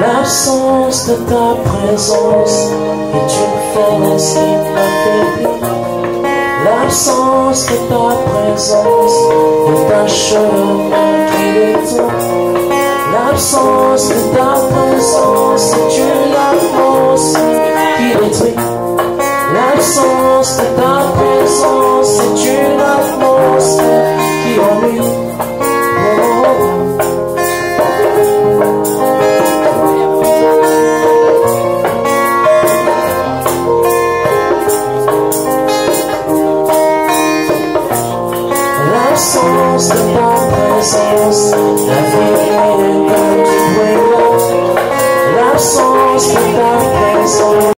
L'absence de ta présence est une faiblesse qui m'affaiblit. L'absence de ta présence est un chemin qui détourne. L'absence de ta présence puissance, ta présence c'est une atmosphère qui ennuie. L'absence ta présence